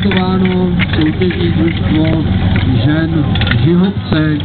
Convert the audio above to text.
prezentováno soutěží družstvo žen Žihobce.